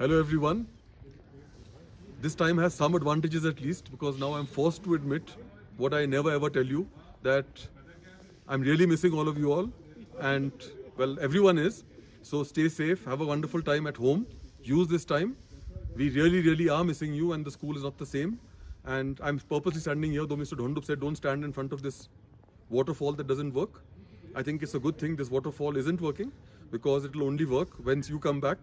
Hello everyone. This time has some advantages at least because now I'm forced to admit what I never ever tell you that I'm really missing all of you all and well everyone is. So stay safe, have a wonderful time at home. Use this time. We really really are missing you and the school is not the same. And I'm purposely standing here though Mr. Dhondup said don't stand in front of this waterfall that doesn't work. I think it's a good thing this waterfall isn't working because it will only work once you come back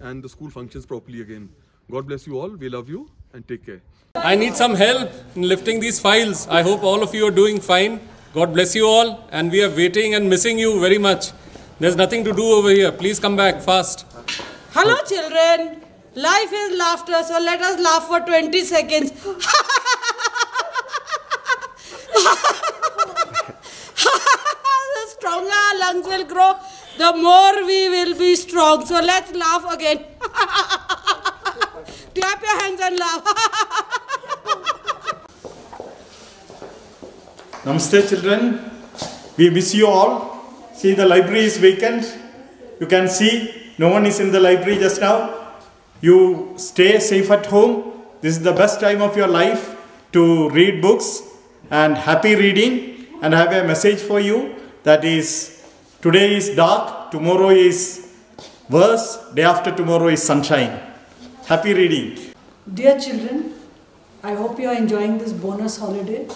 and the school functions properly again. God bless you all. We love you and take care. I need some help in lifting these files. I hope all of you are doing fine. God bless you all, and we are waiting and missing you very much. There's nothing to do over here. Please come back fast. Hello, children. Life is laughter, so let us laugh for 20 seconds. the stronger lungs will grow, the more we will be strong. So let's laugh again. Clap your hands and laugh. Namaste, children. We miss you all. See, the library is vacant. You can see no one is in the library just now. You stay safe at home. This is the best time of your life to read books and happy reading. And I have a message for you that is today is dark, tomorrow is worse, day after tomorrow is sunshine. Happy reading. Dear children, I hope you are enjoying this bonus holiday,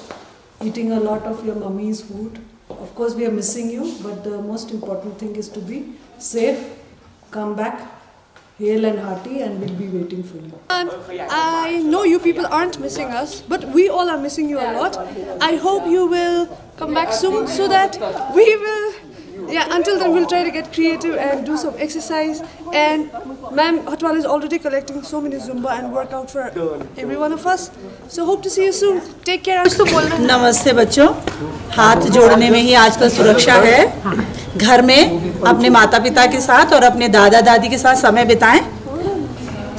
eating a lot of your mummy's food. Of course, we are missing you, but the most important thing is to be safe, come back, hale and hearty, and we'll be waiting for you. And I know you people aren't missing us, but we all are missing you a lot. I hope you will come back soon so that we will. Yeah, until then we'll try to get creative and do some exercise. And Ma'am Hatwal is already collecting so many Zumba and workout for every one of us. So hope to see you soon. Take care. कुछ तो बोलना है। नमस्ते बच्चों हाथ जोड़ने में ही आजकल सुरक्षा है घर में अपने माता पिता के साथ और अपने दादा दादी के साथ समय बिताएँ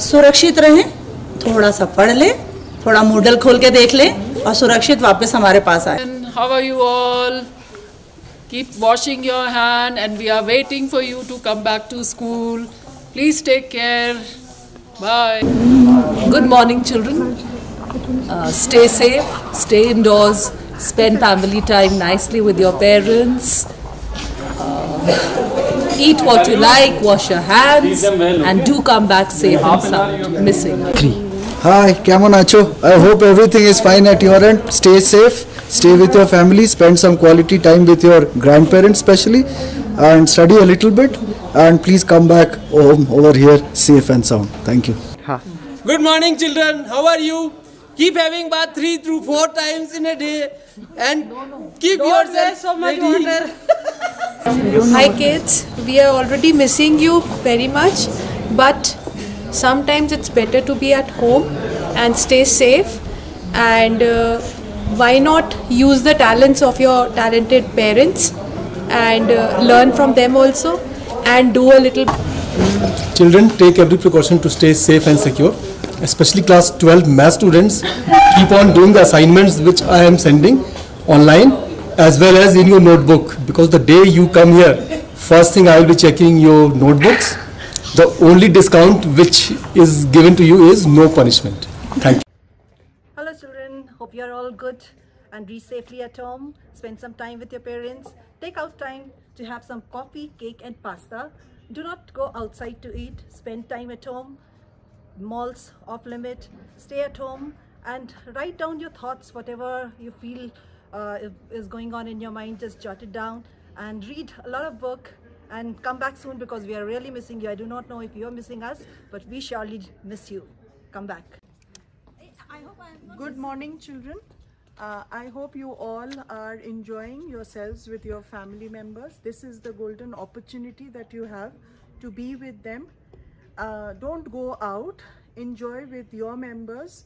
सुरक्षित रहें थोड़ा सा पढ़ लें थोड़ा मूडल खोल के देख लें और सुरक्षित वापस हमारे पास आए how are you all? Keep washing your hand, and we are waiting for you to come back to school. Please take care. Bye. Good morning, children. Uh, stay safe, stay indoors, spend family time nicely with your parents. Uh, eat what you like, wash your hands, and do come back safe and sound. Missing. Hi, কেমন আছো? I hope everything is fine at your end. Stay safe, stay with your family, spend some quality time with your grandparents especially and study a little bit and please come back home over here safe and sound. Thank you. Good morning, children. How are you? Keep having bath three through four times in a day, and keep yourself so much ready. water. Hi kids, we are already missing you very much, but sometimes it's better to be at home and stay safe. And uh, why not use the talents of your talented parents and uh, learn from them also and do a little Children, take every precaution to stay safe and secure. Especially class 12 math students, keep on doing the assignments which I am sending online as well as in your notebook because the day you come here, first thing I will be checking your notebooks. The only discount which is given to you is no punishment. Thank you. Hello, children. Hope you're all good and reach safely at home. Spend some time with your parents. Take out time to have some coffee, cake, and pasta. Do not go outside to eat. Spend time at home. Malls off limit. Stay at home and write down your thoughts, whatever you feel uh, is going on in your mind. Just jot it down and read a lot of book and come back soon because we are really missing you. I do not know if you're missing us, but we surely miss you. Come back. Good morning, children. Uh, I hope you all are enjoying yourselves with your family members. This is the golden opportunity that you have to be with them. Uh, don't go out. Enjoy with your members,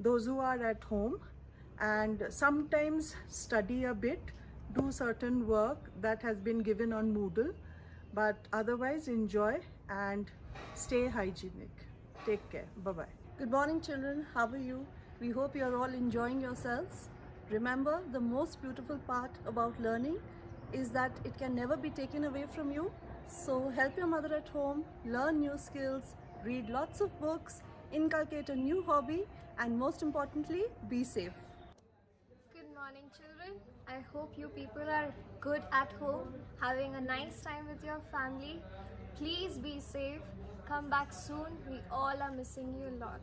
those who are at home, and sometimes study a bit. Do certain work that has been given on Moodle, but otherwise enjoy and stay hygienic. Take care. Bye bye. Good morning, children. How are you? We hope you're all enjoying yourselves. Remember, the most beautiful part about learning is that it can never be taken away from you. So help your mother at home, learn new skills, read lots of books, inculcate a new hobby, and most importantly, be safe. Good morning, children. I hope you people are good at home, having a nice time with your family. Please be safe. Come back soon. We all are missing you a lot.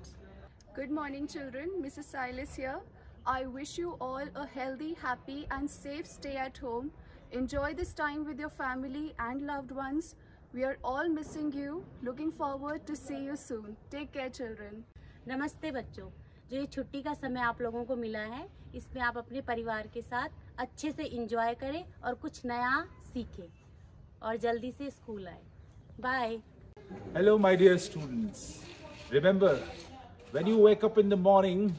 Good morning, children. Mrs. Silas here. I wish you all a healthy, happy, and safe stay at home. Enjoy this time with your family and loved ones. We are all missing you. Looking forward to see you soon. Take care, children. नमस्ते बच्चों जो ये छुट्टी का समय आप लोगों को मिला है इसमें आप अपने परिवार के साथ अच्छे से इंजॉय करें और कुछ नया सीखें। और जल्दी से स्कूल आए। Bye hello my dear students remember when you wake up in the morning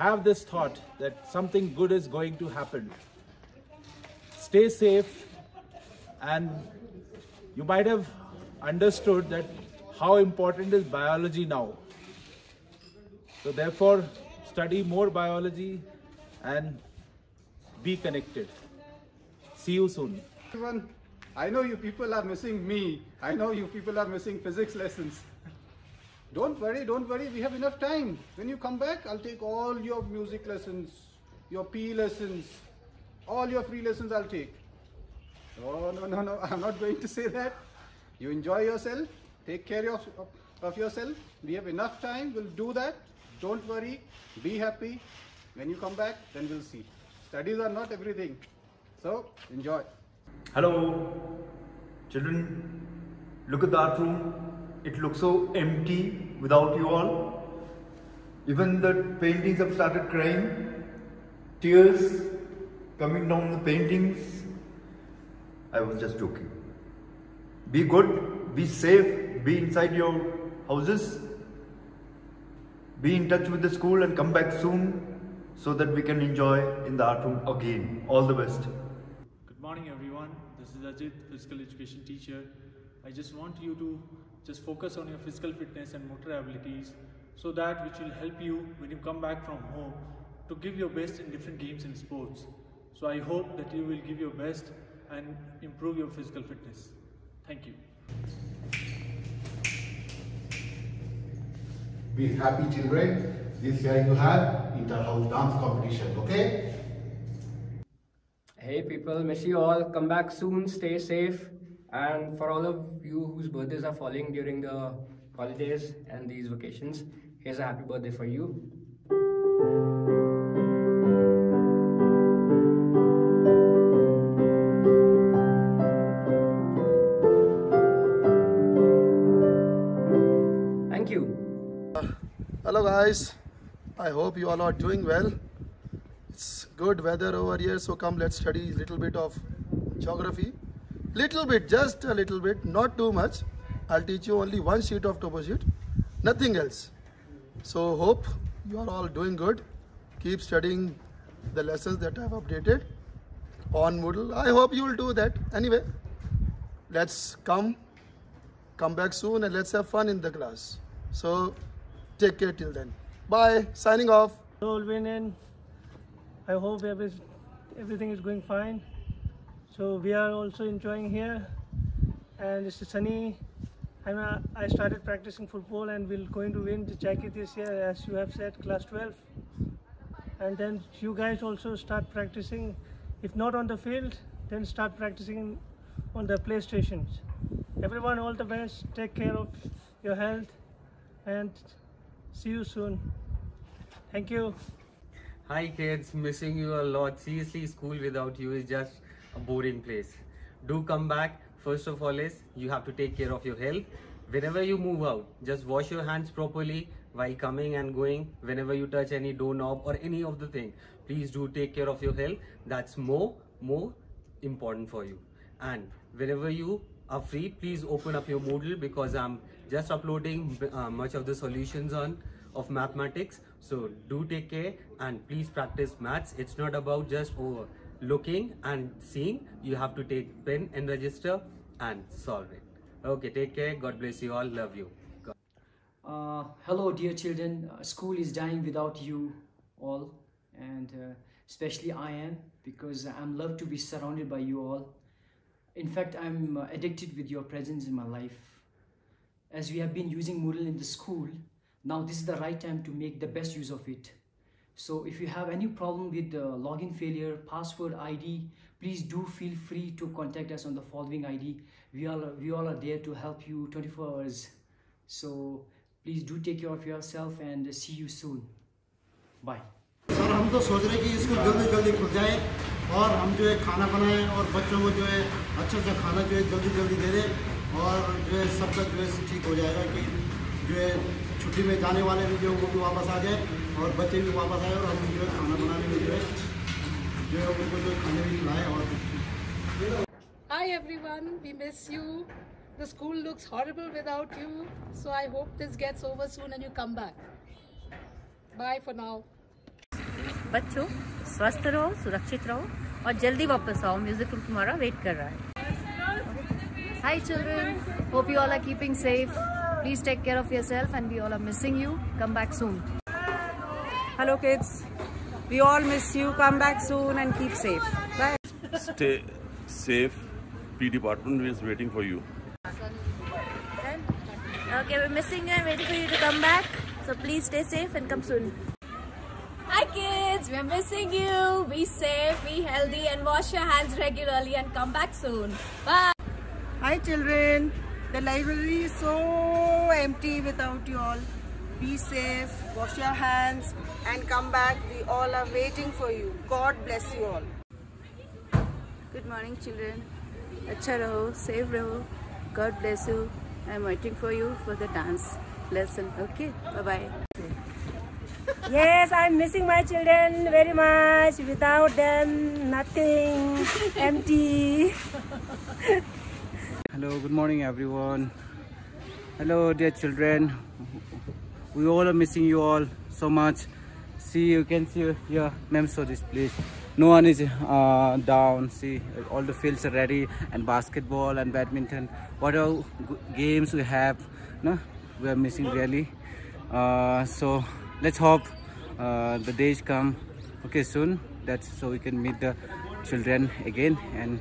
have this thought that something good is going to happen stay safe and you might have understood that how important is biology now तो therefore study more biology and be connected. See you soon. Everyone, I know you people are missing me. I know you people are missing physics lessons. Don't worry, don't worry. We have enough time. When you come back, I'll take all your music lessons, your PE lessons, all your free lessons I'll take. Oh, no, no, no. I'm not going to say that. You enjoy yourself. Take care of, of yourself. We have enough time. We'll do that. Don't worry. Be happy. When you come back, then we'll see. Studies are not everything. So, enjoy. Hello, children. Look at that room. It looks so empty without you all. Even the paintings have started crying. Tears coming down the paintings. I was just joking. Be good, be safe, be inside your houses. Be in touch with the school and come back soon so that we can enjoy in the art room again. All the best. Good morning, everyone. This is Ajit, physical education teacher. I just want you to just focus on your physical fitness and motor abilities so that which will help you when you come back from home to give your best in different games and sports. So I hope that you will give your best and improve your physical fitness. Thank you. Be happy children. This year you have inter-house dance competition, okay? Hey people, miss you all. Come back soon, stay safe. And for all of you whose birthdays are falling during the holidays and these vacations, here's a happy birthday for you. Thank you. Hello guys, I hope you all are doing well. It's good weather over here, so come let's study a little bit of geography. Little bit, just a little bit, not too much. I'll teach you only one sheet of topo sheet, nothing else. So hope you are all doing good. Keep studying the lessons that I've updated on Moodle. I hope you will do that. Anyway, let's come, come back soon and let's have fun in the class. So take care till then. Bye. Signing off. Hello, Alvin. I hope every, everything is going fine. So we are also enjoying here, and it's sunny. And uh, I started practicing football, and we're going to win the jacket this year, as you have said, class 12. And then you guys also start practicing. If not on the field, then start practicing on the playstations. Everyone, all the best. Take care of your health, and see you soon. Thank you. Hi kids, missing you a lot. Seriously, school without you is just a boring place. Do come back. First of all is you have to take care of your health. Whenever you move out, just wash your hands properly while coming and going. Whenever you touch any doorknob or any of the thing, please do take care of your health. That's more, more important for you. And whenever you are free, please open up your Moodle because I'm just uploading uh, much of the solutions on of mathematics. So do take care and please practice maths. It's not about just over looking and seeing. You have to take pen and register and solve it. Okay, take care. God bless you all. Love you. Uh, hello, dear children. Uh, school is dying without you all, and uh, especially I am because I'm loved to be surrounded by you all. In fact, I'm uh, addicted with your presence in my life As we have been using Moodle in the school, now this is the right time to make the best use of it. So if you have any problem with uh, login failure, password ID, please do feel free to contact us on the following ID. We all, we all are there to help you 24 hours. So please do take care of yourself and see you soon. Bye. Sir हम तो सोच रहे हैं कि school जल्दी जल्दी खुल जाए और हम जो है खाना बनाएं और बच्चों को जो है अच्छा अच्छा खाना जो है जल्दी जल्दी दे दें और जो है सबका जो है ठीक हो जाएगा कि जो है छुट्टी में जाने वाले भी जो वो भी वापस आ जाए और बच्चे भी वापस आए और हम जो है खाना बनाने में जो है जो है उनको जो खाने भी खिलाएँ और Hi everyone, we miss you. The school looks horrible without you. So I hope this gets over soon and you come back. Bye for now. बच्चों स्वस्थ रहो सुरक्षित रहो और जल्दी वापस आओ म्यूज़िक ग्रुप तुम्हारा वेट कर रहा है Hi children, hope you all are keeping safe. Please take care of yourself and we all are missing you. Come back soon. Hello kids, we all miss you. Come back soon and keep safe. Bye. Stay safe. P department is waiting for you. Okay, we're missing you and waiting for you to come back. So please stay safe and come soon. Hi kids, we're missing you. Be safe, be healthy and wash your hands regularly and come back soon. Bye. Hi children, the library is so empty without you all. Be safe, wash your hands and come back. We all are waiting for you. God bless you all. Good morning children. Acha raho, safe raho. God bless you. I am waiting for you for the dance lesson. Okay, bye-bye. yes, I'm missing my children very much. Without them, nothing. Empty. Hello, good morning everyone. Hello dear children. We all are missing you all so much. See, you can see here, memes for this place. No one is uh, down. See, all the fields are ready and basketball and badminton. What all games we have, no? We are missing really. Uh, so let's hope uh, the days come okay soon. That's so we can meet the children again and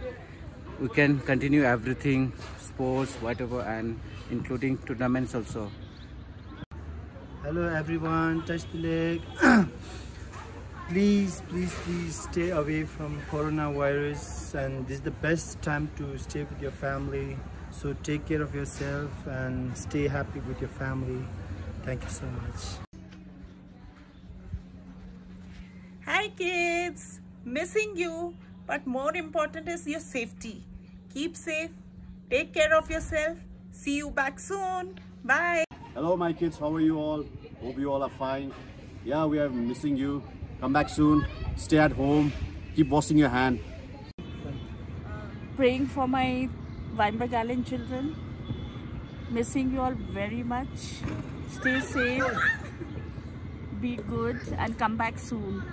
we can continue everything sports whatever and including tournaments also Hello everyone, touch the leg. please, please, please stay away from coronavirus and this is the best time to stay with your family. So take care of yourself and stay happy with your family. Thank you so much. Hi kids, missing you, but more important is your safety. Keep safe, take care of yourself. See you back soon. Bye. Hello my kids, how are you all? Hope you all are fine. Yeah, we are missing you. Come back soon. Stay at home. Keep washing your hand. praying for my Wynberg-Allen children. Missing you all very much. Stay safe, be good, and come back soon.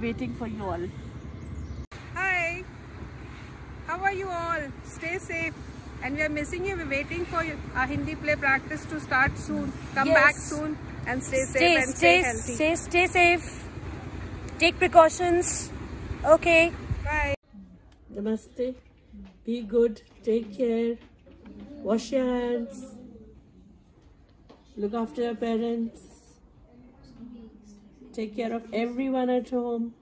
Waiting for you all. Hi, how are you all? Stay safe. And we are missing you. We're waiting for our Hindi play practice to start soon. Come Yes. back soon and stay, Stay, safe and stay, stay healthy. stay, stay safe. Take precautions. Okay. Bye. Namaste. Be good. Take care. Wash your hands. Look after your parents. Take care of everyone at home.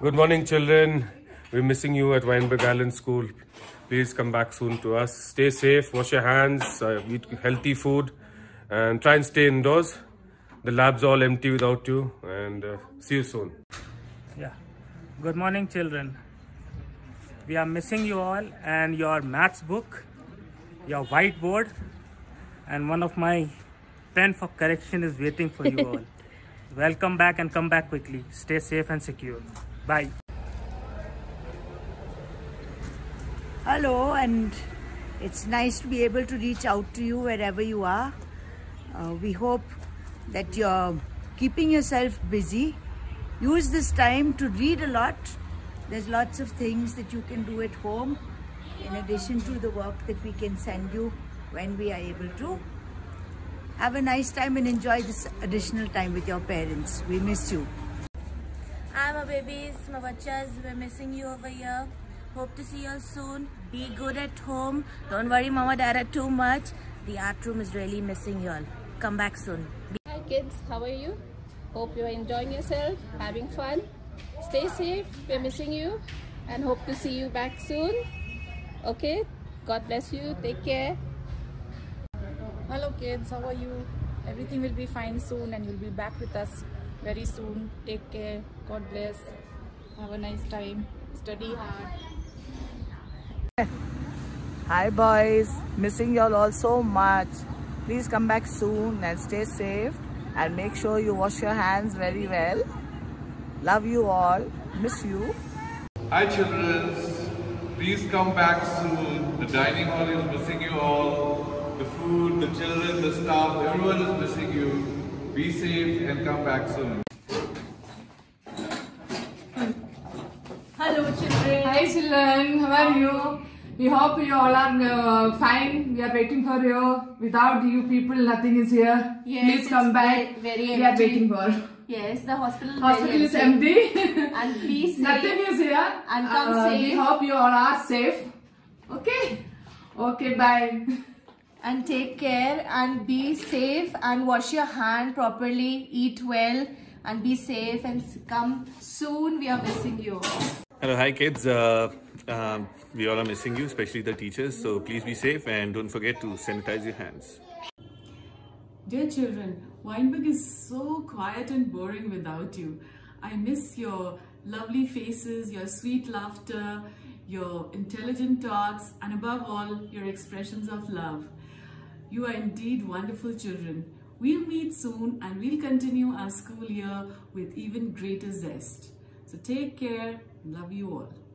Good morning, children. We're missing you at Wynberg-Allen School. Please come back soon to us. Stay safe, wash your hands, uh, eat healthy food, and try and stay indoors. The lab's all empty without you, and uh, see you soon. Yeah. Good morning, children. We are missing you all and your maths book, your whiteboard, and one of my pen for correction is waiting for you all. Welcome back and come back quickly. Stay safe and secure. Bye. Hello, and it's nice to be able to reach out to you wherever you are. Uh, we hope that you're keeping yourself busy. Use this time to read a lot. There's lots of things that you can do at home in addition to the work that we can send you when we are able to. Have a nice time and enjoy this additional time with your parents. We miss you. I'm a babies, my bachas, we're missing you over here. Hope to see you soon. Be good at home. Don't worry, mama, dad too much. The art room is really missing you all. Come back soon. Hi kids, how are you? Hope you're enjoying yourself, having fun. Stay safe, we're missing you and hope to see you back soon. Okay, God bless you, take care. Hello kids, how are you? Everything will be fine soon and you'll be back with us very soon. Take care, God bless. Have a nice time. Study hard. Hi boys, missing y'all all so much. Please come back soon and stay safe and make sure you wash your hands very well. Love you all, miss you. Hi children, please come back soon. The dining hall is missing you all. The food, the children, the staff, everyone is missing you. Be safe and come back soon. Hello children. Hi children, how are you? We hope you all are uh, fine. We are waiting for you. Without you people, nothing is here. Yes, Please come back. very- very we are waiting for. Yes, the hospital, is Hospital is empty. and be safe. Nothing is here. And come Uh, safe. We hope you all are safe. Okay. Okay. Bye. and take care and be safe and wash your hand properly eat well and be safe and come soon we are missing you Hello, hi kids. Uh, um, we all are missing you, especially the teachers. So please be safe and don't forget to sanitize your hands. Dear children, Wynberg is so quiet and boring without you. I miss your lovely faces, your sweet laughter, your intelligent talks, and above all, your expressions of love. You are indeed wonderful children. We'll meet soon and we'll continue our school year with even greater zest. So take care. Love you all.